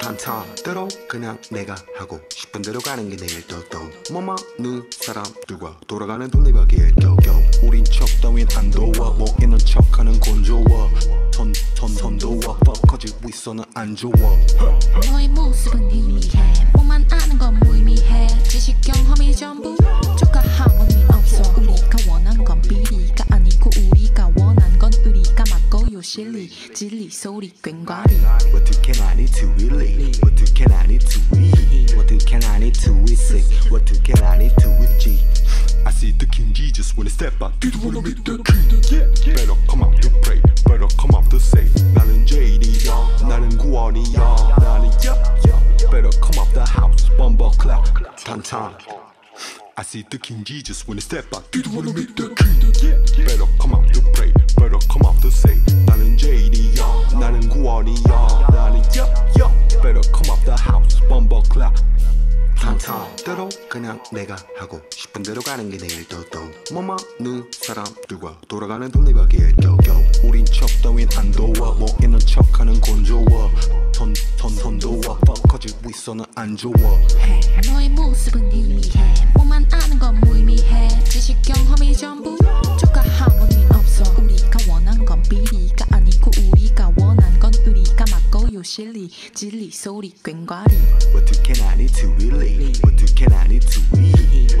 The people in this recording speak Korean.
한타대로 그냥 내가 하고 싶은 대로 가는 게 내일 또또. 뭐 많은 사람들과 돌아가는 돈내바퀴에 껴껴 우린 척 따윈 안 도와 뭐 있는 척하는 건 좋아 턴턴턴 도와 뻑커지고 있어는 안 좋아. 너의 모습은 희미해. 뭐만 아는 건 무의미해 맞고 요실리 진리 소리 꽹과리 What do can I need to relate? What do can I need to eat? What do can I need to eat sick? What do can I need to eat G? I see the King Jesus when he step out. Did you wanna meet the king? Better come out to pray. Better come out to say. 나는 JD야. 나는 구원이야. 나는 yup yup. Better come out the house. Bumble clap. Tantan. I see the King Jesus when he step out. Did you wanna meet the king? Better come out Yup yup. Better come out the house. Bumble clap. 탄탄대로 그냥 내가 하고 싶은 대로 가는 게 내일 또또 뭐 많은 사람들과 돌아가는 돈내바퀴에 껴껴 우린 척 따윈 안 도와 뭐 있는 척하는 건 좋아 턴턴턴 도와 뻑커지고 있어는 안 좋아 너의 모습은 희미해 뭐만 아는 건 무의미해 실리 진리 소리 꽹과리 What do can I need to relate? What do can I need to eat?